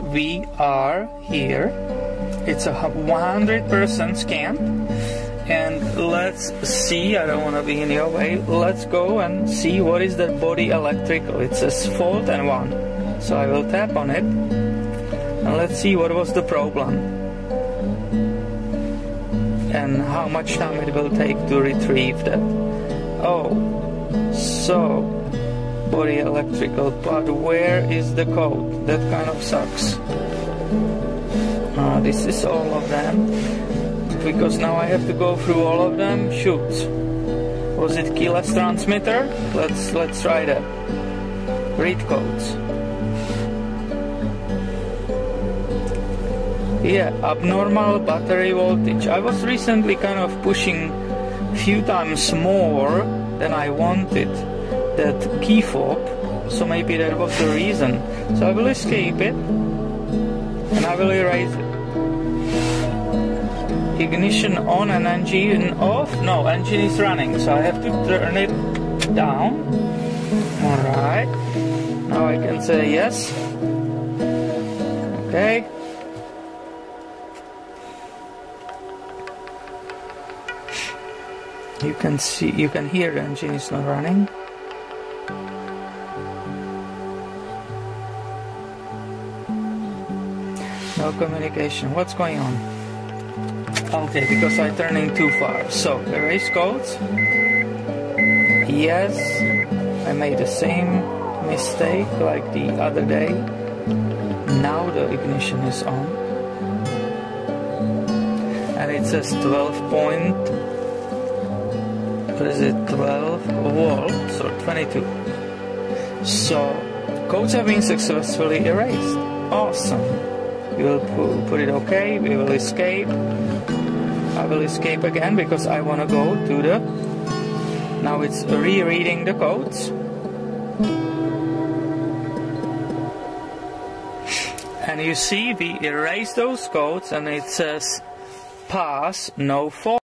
we are here. It's a 100% scan. And let's see, I don't want to be in your way. Let's go and see what is the body electrical. It says fault and one. So I will tap on it. And let's see what was the problem. And how much time it will take to retrieve that. Oh, so body electrical, but where is the code? That kind of sucks. Uh, this is all of them. Because now I have to go through all of them. Shoot. Was it keyless transmitter? Let's let's try that. Read codes. Yeah, abnormal battery voltage. I was recently kind of pushing few times more than I wanted that key fob, so maybe that was the reason. So I will escape it and I will erase it. Ignition on and engine off? No, engine is running, so I have to turn it down. Alright. Now I can say yes. Okay. You can see, you can hear the engine is not running. Communication. What's going on? Okay, because I turned in too far. So, erase codes. Yes, I made the same mistake like the other day. Now the ignition is on. And it says 12 point, what is it, 12 volts or 22. So, codes have been successfully erased. Awesome. We will put it okay, we will escape. I will escape again because I want to go to the. Now it's rereading the codes. And you see, we erase those codes and it says pass, no fault.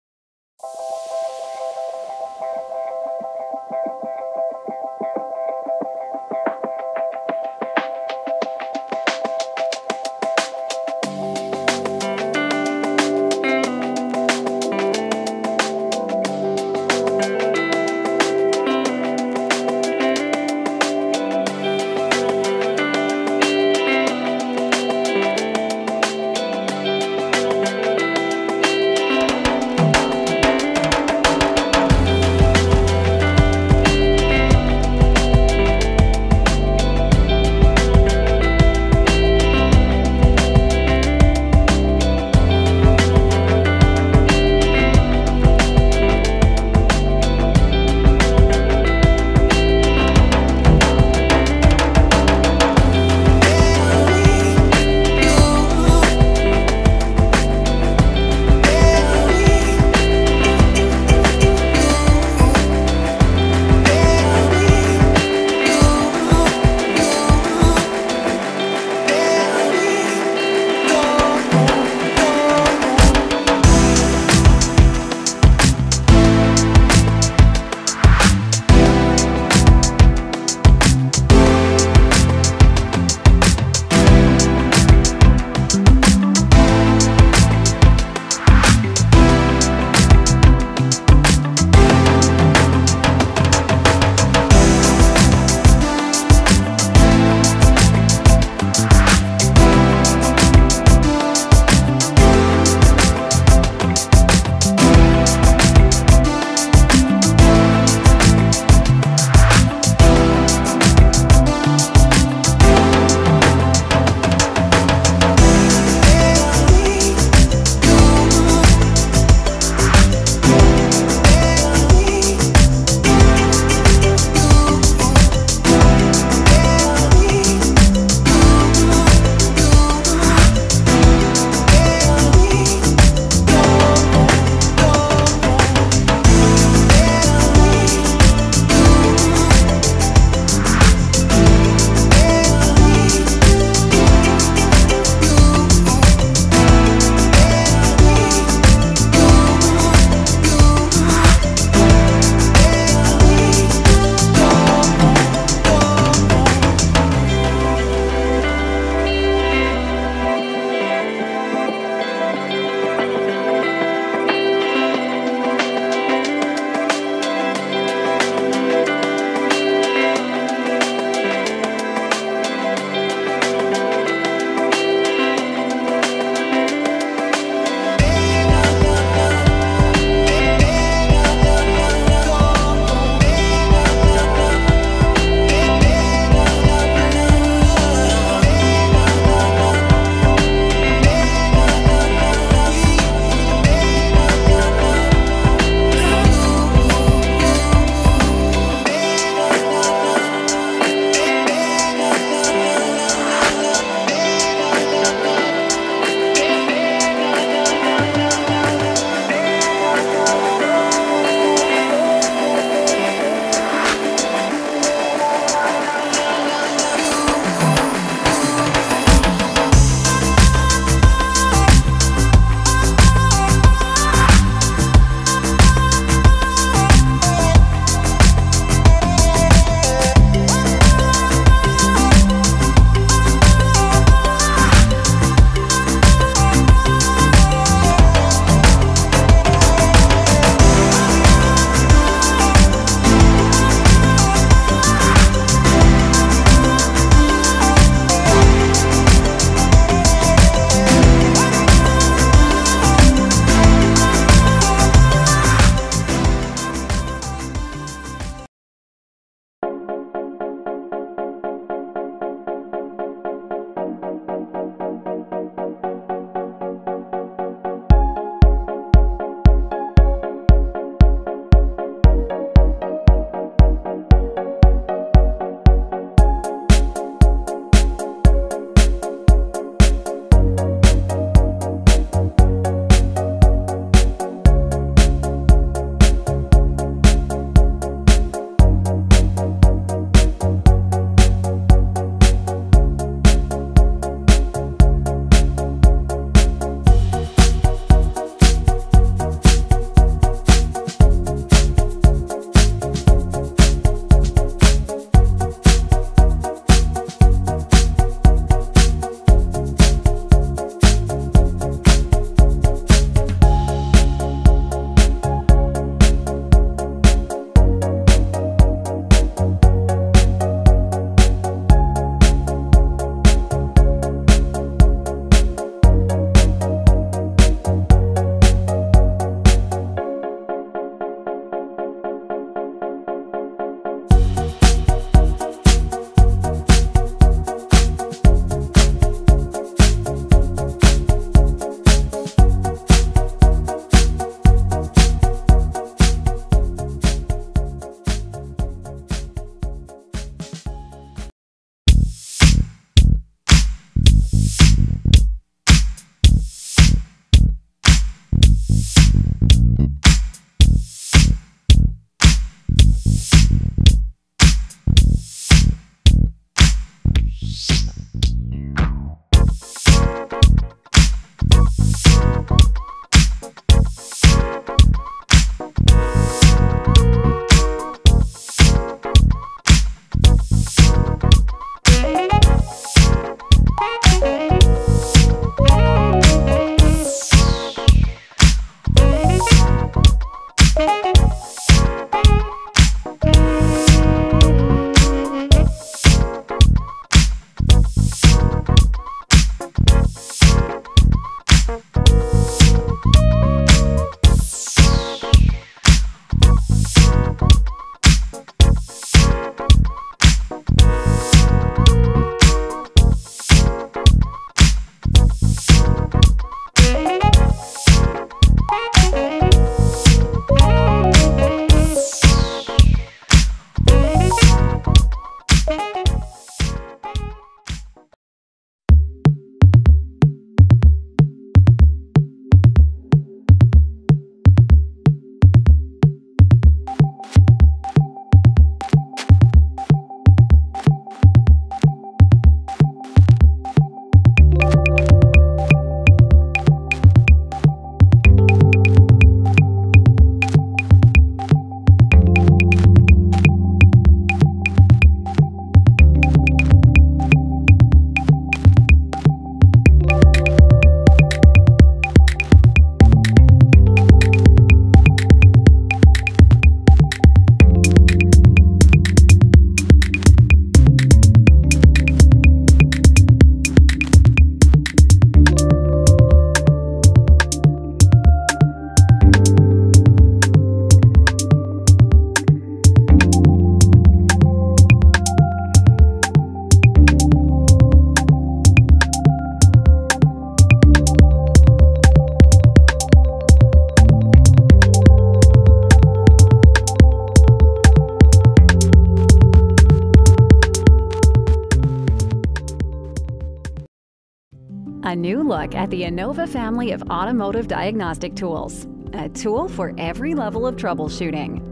A new look at the Innova family of automotive diagnostic tools. A tool for every level of troubleshooting.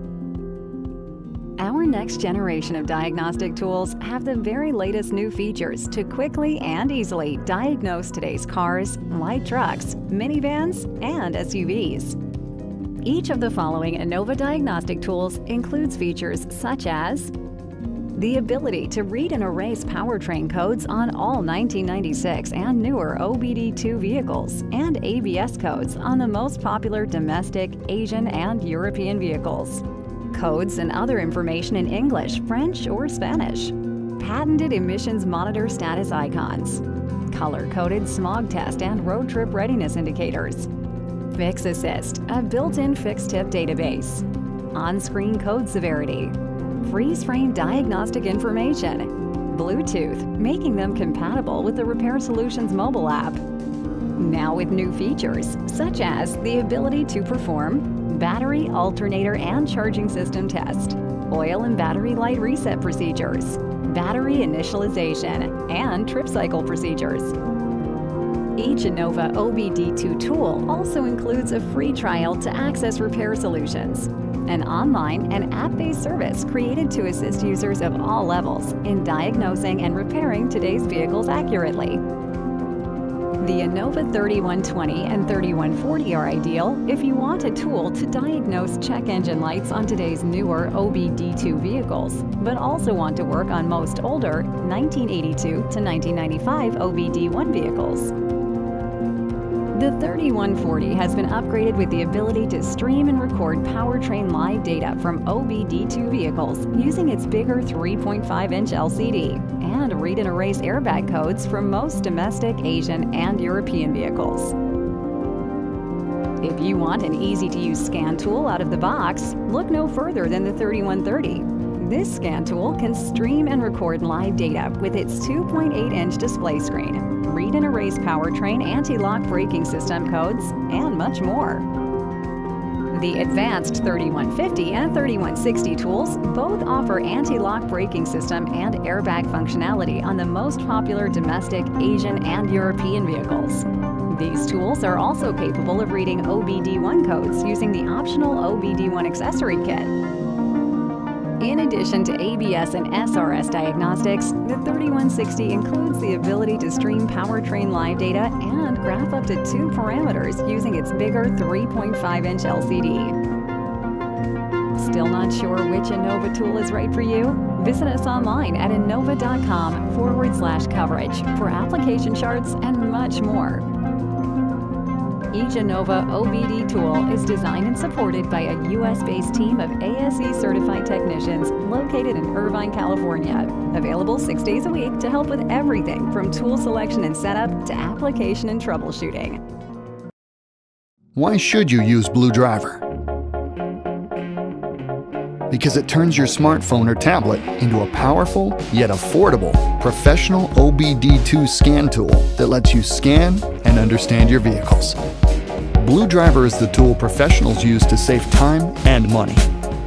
Our next generation of diagnostic tools have the very latest new features to quickly and easily diagnose today's cars, light trucks, minivans, and SUVs. Each of the following Innova diagnostic tools includes features such as the ability to read and erase powertrain codes on all 1996 and newer OBD2 vehicles, and ABS codes on the most popular domestic, Asian, and European vehicles. Codes and other information in English, French, or Spanish. Patented emissions monitor status icons. Color coded smog test and road trip readiness indicators. Fix Assist, a built in fixed tip database. On screen code severity, freeze frame diagnostic information, Bluetooth, making them compatible with the Repair Solutions mobile app. Now with new features, such as the ability to perform battery, alternator, and charging system test, oil and battery light reset procedures, battery initialization, and trip cycle procedures. Each Innova OBD2 tool also includes a free trial to access Repair Solutions, an online and app-based service created to assist users of all levels in diagnosing and repairing today's vehicles accurately. The Innova 3120 and 3140 are ideal if you want a tool to diagnose check engine lights on today's newer OBD2 vehicles, but also want to work on most older 1982 to 1995 OBD1 vehicles. The 3140 has been upgraded with the ability to stream and record powertrain live data from OBD2 vehicles using its bigger 3.5 inch LCD and read and erase airbag codes from most domestic, Asian, and European vehicles. If you want an easy to use scan tool out of the box, look no further than the 3130. This scan tool can stream and record live data with its 2.8 inch display screen, read and erase powertrain anti lock braking system codes, and much more. The advanced 3150 and 3160 tools both offer anti-lock braking system and airbag functionality on the most popular domestic, Asian, and European vehicles. These tools are also capable of reading OBD1 codes using the optional OBD1 accessory kit. In addition to ABS and SRS diagnostics, the 3160 includes the ability to stream powertrain live data and graph up to two parameters using its bigger 3.5 inch LCD. Still not sure which Innova tool is right for you? Visit us online at innova.com forward slash coverage for application charts and much more. Each Innova OBD tool is designed and supported by a U.S. based team of ASE certified technicians located in Irvine, California. Available six days a week to help with everything from tool selection and setup to application and troubleshooting. Why should you use Blue Driver? Because it turns your smartphone or tablet into a powerful yet affordable professional OBD2 scan tool that lets you scan and understand your vehicles. Blue Driver is the tool professionals use to save time and money.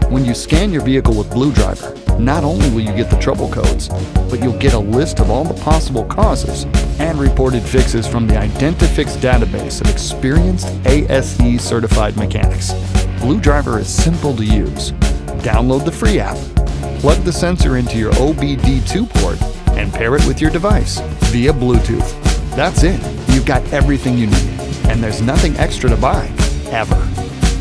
When you scan your vehicle with Blue Driver, not only will you get the trouble codes, but you'll get a list of all the possible causes and reported fixes from the Identifix database of experienced ASE certified mechanics. Blue Driver is simple to use. Download the free app, plug the sensor into your OBD2 port, and pair it with your device via Bluetooth. That's it. You've got everything you need and there's nothing extra to buy, ever.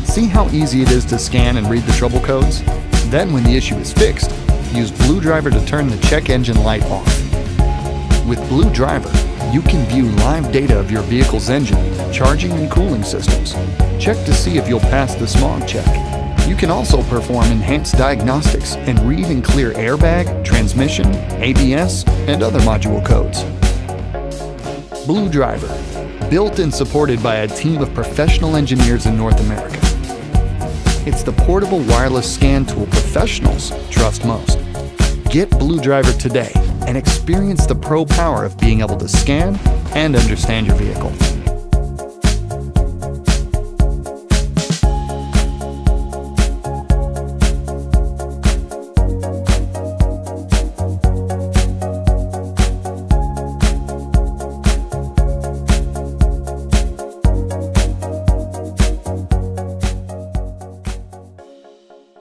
See how easy it is to scan and read the trouble codes? Then, when the issue is fixed, use Blue Driver to turn the check engine light off. With Blue Driver, you can view live data of your vehicle's engine, charging and cooling systems. Check to see if you'll pass the smog check. You can also perform enhanced diagnostics and read and clear airbag, transmission, ABS, and other module codes. Blue Driver, built and supported by a team of professional engineers in North America. It's the portable wireless scan tool professionals trust most. Get Blue Driver today and experience the pro power of being able to scan and understand your vehicle.